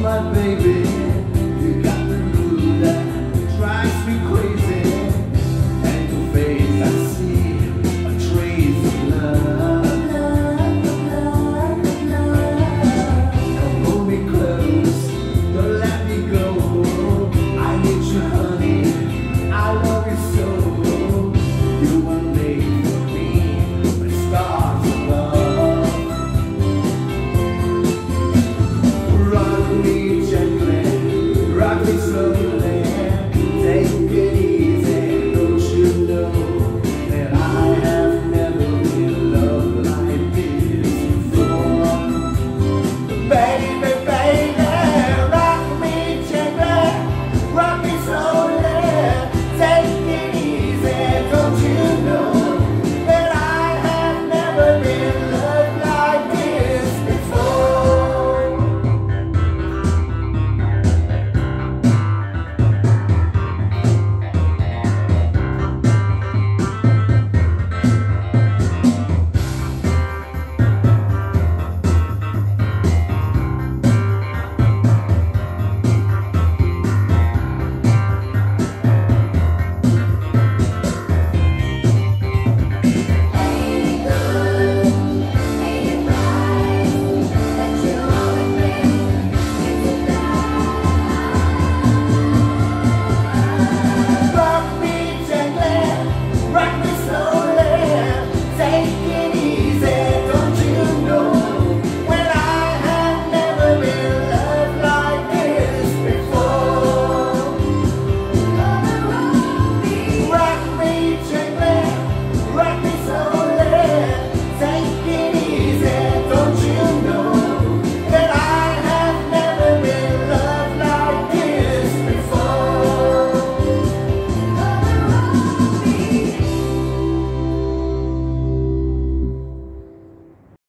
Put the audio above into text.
my baby. Me